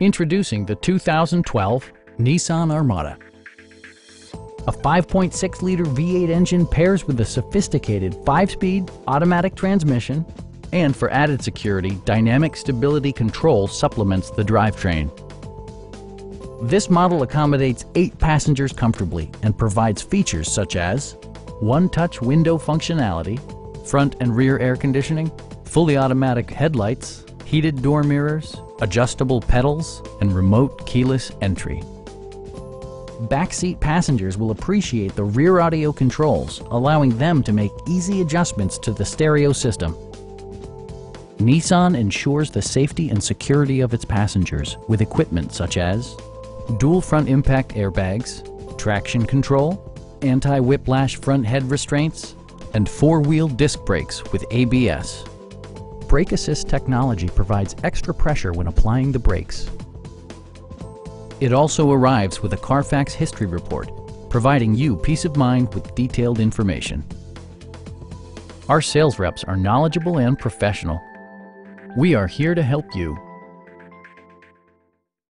Introducing the 2012 Nissan Armada. A 5.6-liter V8 engine pairs with a sophisticated 5-speed automatic transmission, and for added security, Dynamic Stability Control supplements the drivetrain. This model accommodates eight passengers comfortably and provides features such as one-touch window functionality, front and rear air conditioning, fully automatic headlights, heated door mirrors, adjustable pedals, and remote keyless entry. Backseat passengers will appreciate the rear audio controls, allowing them to make easy adjustments to the stereo system. Nissan ensures the safety and security of its passengers with equipment such as dual front impact airbags, traction control, anti-whiplash front head restraints, and four-wheel disc brakes with ABS. Brake Assist technology provides extra pressure when applying the brakes. It also arrives with a Carfax history report, providing you peace of mind with detailed information. Our sales reps are knowledgeable and professional. We are here to help you